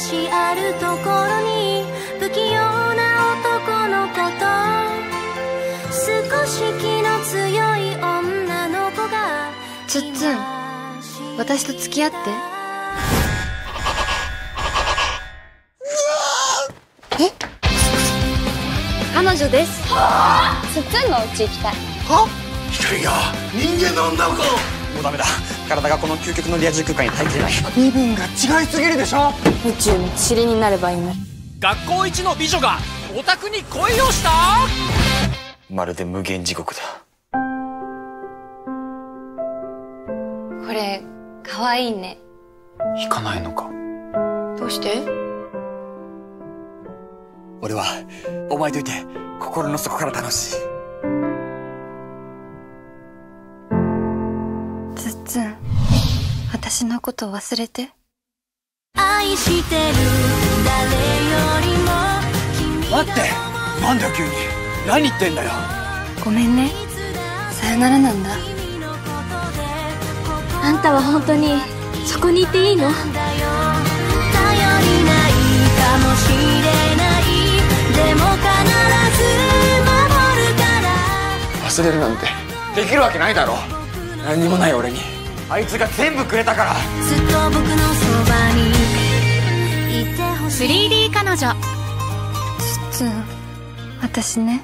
しあるところに不器用な男の子と少し気の強い女の子がつっつん私と付き合って。え？彼女です。つっつんのお家行きたい。光が人間の女の子もうダメだ。体がこの究極のリア充空間に耐えきれない。身分が違いすぎるでしょ？宇宙の塵になればいいの。学校一の美女がオタクに恋をした？まるで無限地獄だ。これかわいいね。引かないのか？どうして？俺はお前といて心の底から楽しいつっつん私のことを忘れて。愛してる誰よりも君待ってなんだよ急に。何言ってんだよ。ごめんね。さよならなんだ。あんたは本当にそこにいていいの？だよ。頼りないかもしれない。でも必ず守るから。忘れるなんてできるわけないだろ。何にもない俺にあいつが全部くれたから。ずっと僕のそばにいてほしい。3D 彼女。つっつん私ね